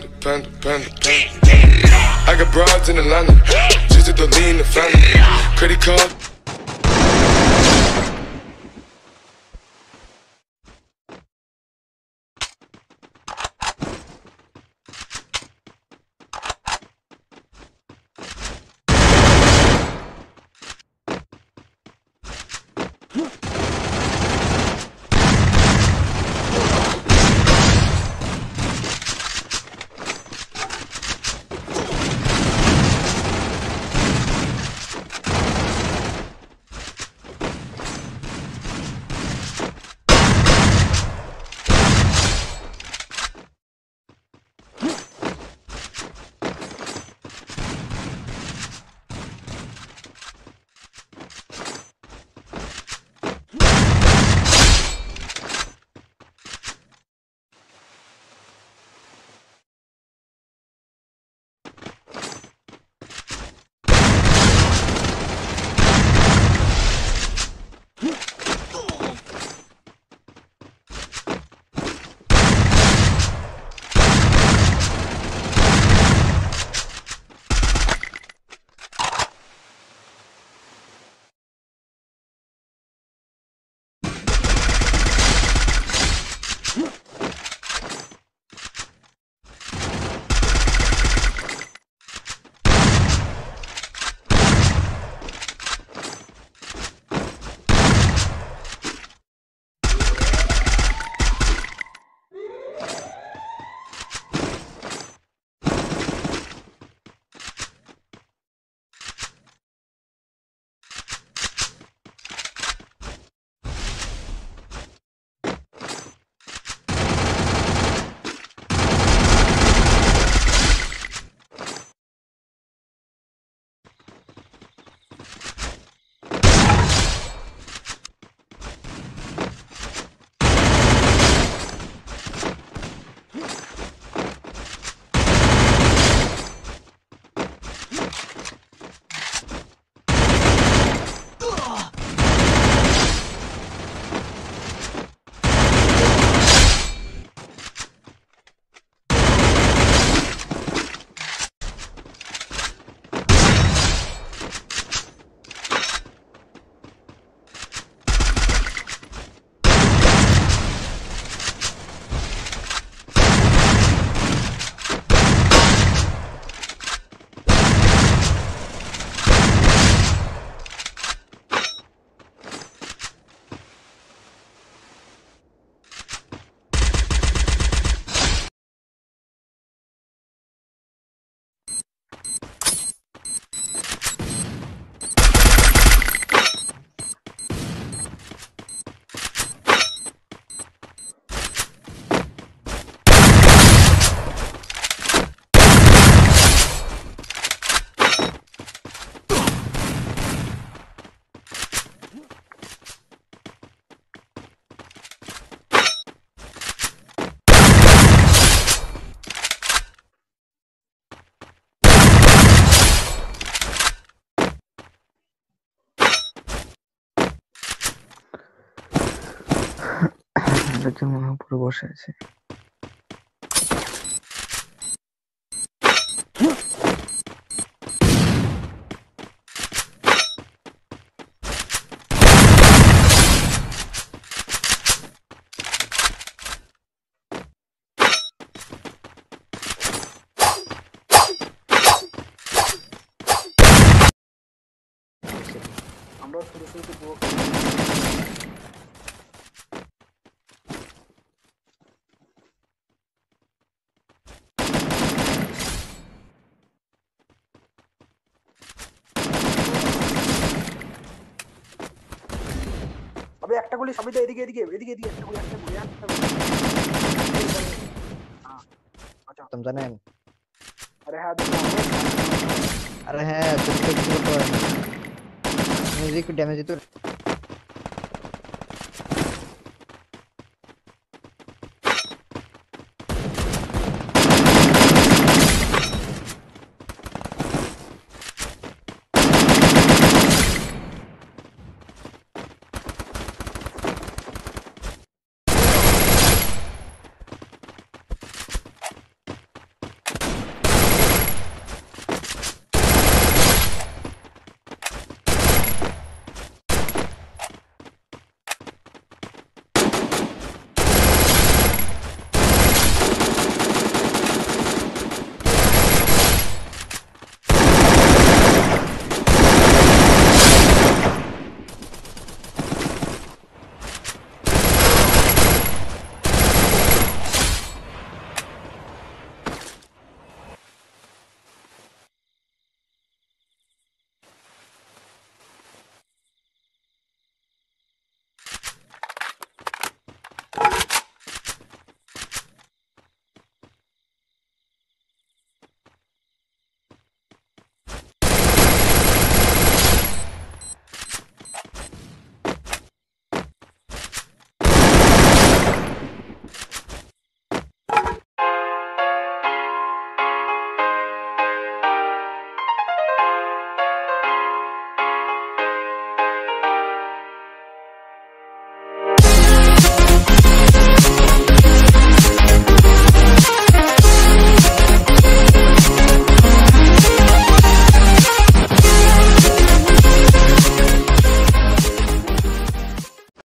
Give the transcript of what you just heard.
panda, panda, panda, panda. I got broads in Atlanta, just to lean the family. Credit card. একজন মনে উপরে বসে আছে। আমরা শুরু শুরুতে আবে একটা গুলি সবই তো এদিকে এদিকে এদিকে এদিকে একটা গুলি একটা গুলি একটা গুলি হ্যাঁ আচ্ছা तुम জানেন আরে হ্যাঁ দেখো আরে হ্যাঁ তুমি তো কিছু করতে পারো মিউজিক ড্যামেজ দিত